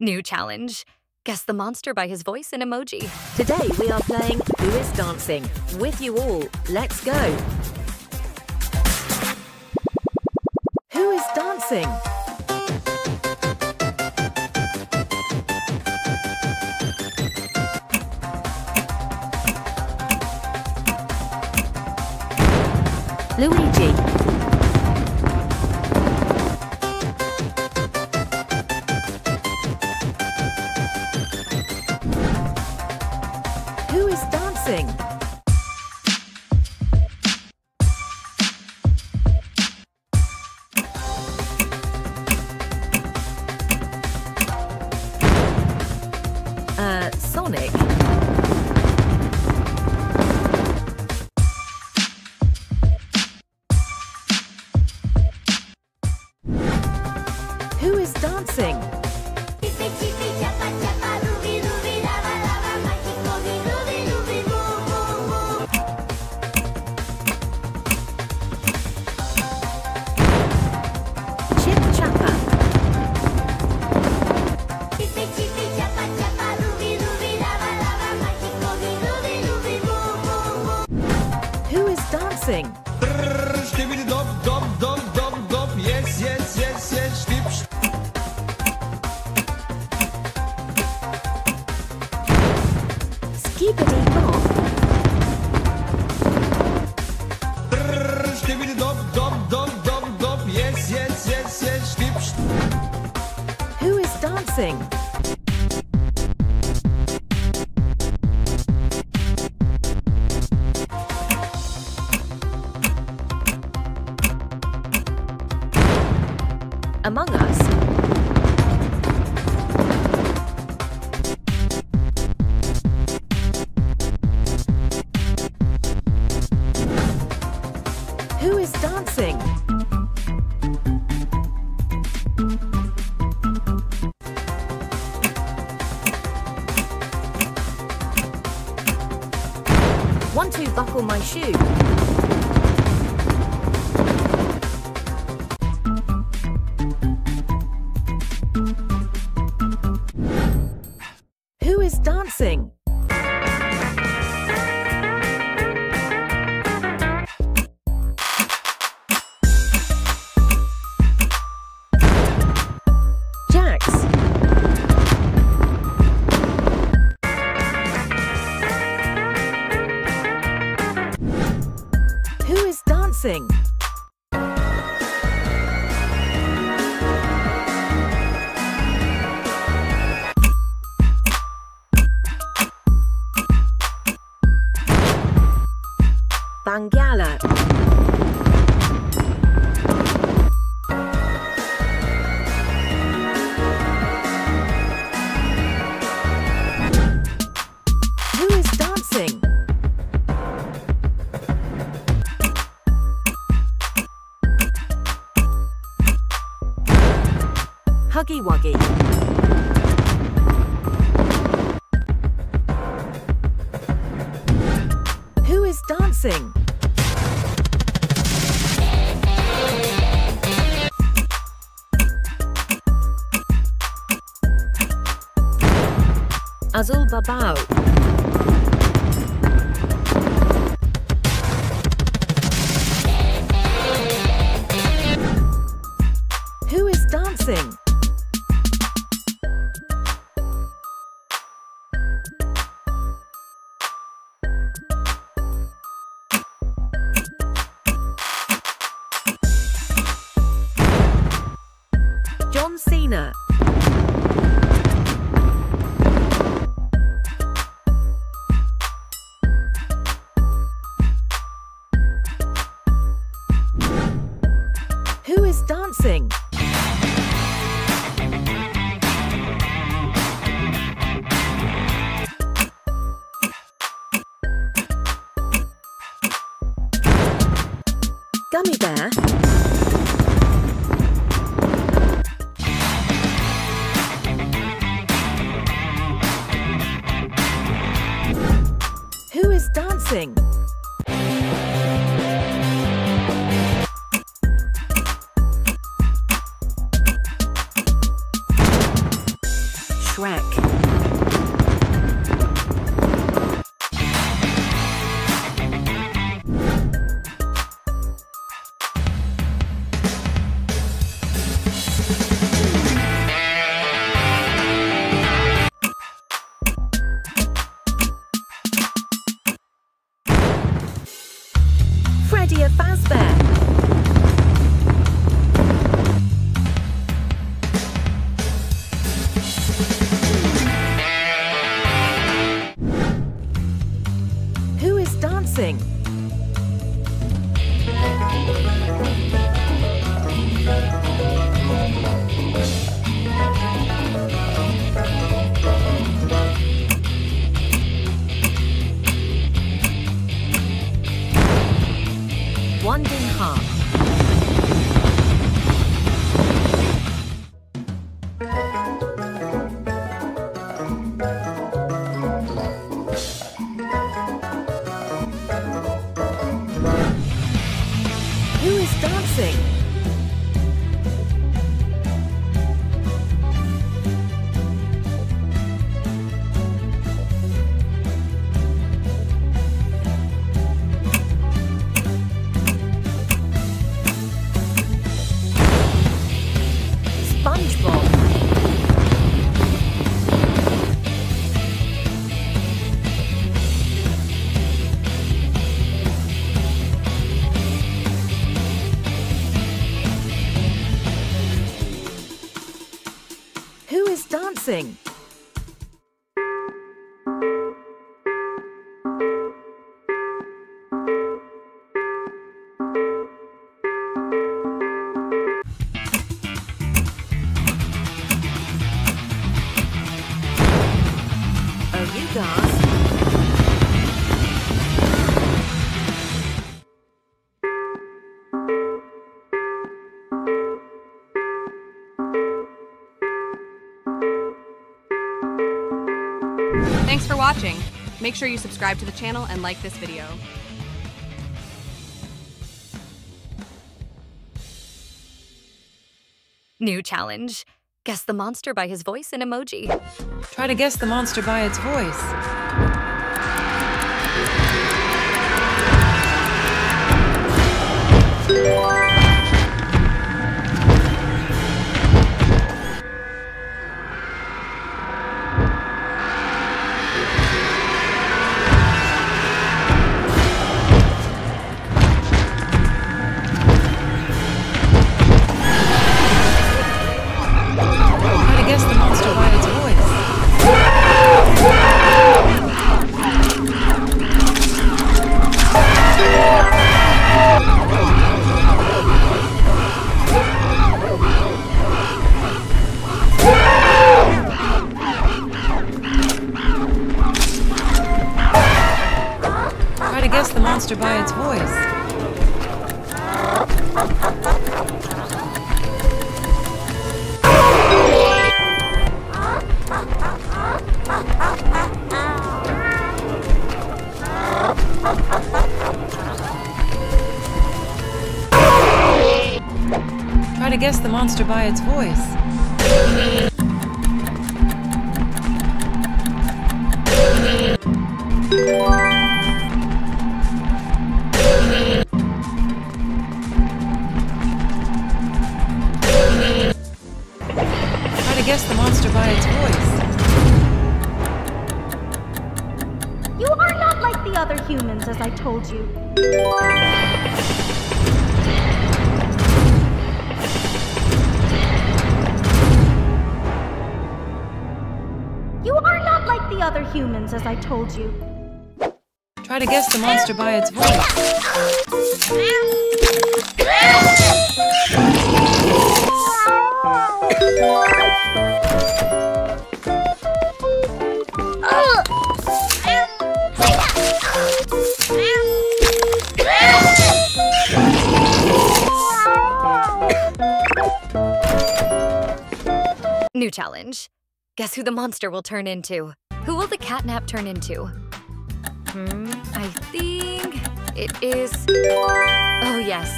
New challenge. Guess the monster by his voice and emoji. Today we are playing Who is Dancing? With you all, let's go! Who is dancing? Luigi. Uh, Sonic. Yes yes yes yes dip Who is dancing? Among Us. Is dancing? Want to buckle my shoe? Bangala. Who is dancing? Huggy Wuggy. Who is dancing? Azul Babao. Gummy bear. Who is dancing? Wanding Heart. Dancing? Make sure you subscribe to the channel and like this video. New challenge. Guess the monster by his voice and emoji. Try to guess the monster by its voice. Try to guess the monster by its voice. Try to guess the monster by its voice. You are not like the other humans, as I told. You other humans, as I told you. Try to guess the monster by its voice. New challenge. Guess who the monster will turn into? Who will the catnap turn into? Hmm, I think it is. Oh, yes.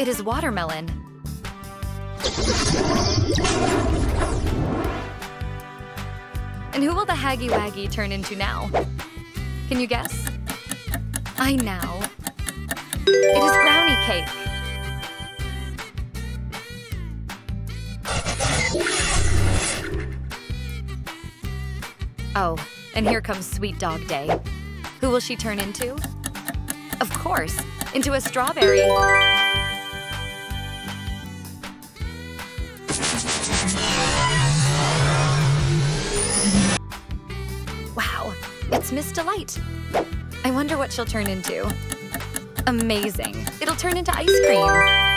It is watermelon. And who will the Huggy Wuggy turn into now? Can you guess? I know. It is brownie cake. Oh, and here comes Sweet Dog Day. Who will she turn into? Of course, into a strawberry. Wow, it's Miss Delight. I wonder what she'll turn into. Amazing. It'll turn into ice cream.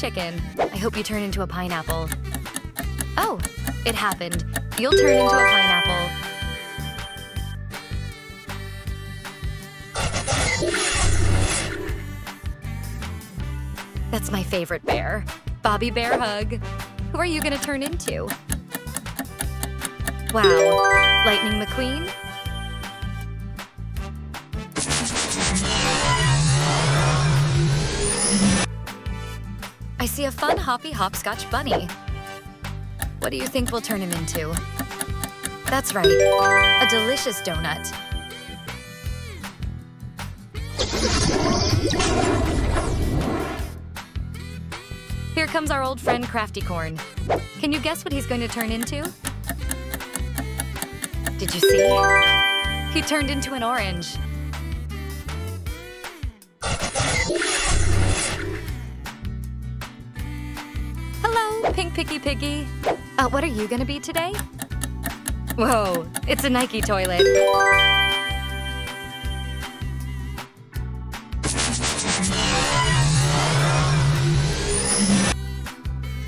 Chicken. I hope you turn into a pineapple. Oh, it happened. You'll turn into a pineapple. That's my favorite bear. Bobby Bear Hug. Who are you gonna turn into? Wow, Lightning McQueen? I see a fun hoppy hopscotch bunny. What do you think we'll turn him into? That's right, a delicious donut. Here comes our old friend Crafty Corn. Can you guess what he's going to turn into? Did you see? He turned into an orange. Pink Picky Piggy. Uh, what are you gonna be today? Whoa, it's a Nike toilet.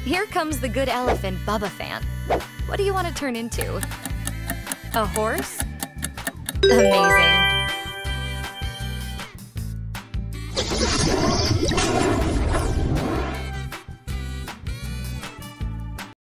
Here comes the good elephant, Bubbaphant. What do you want to turn into? A horse? Amazing.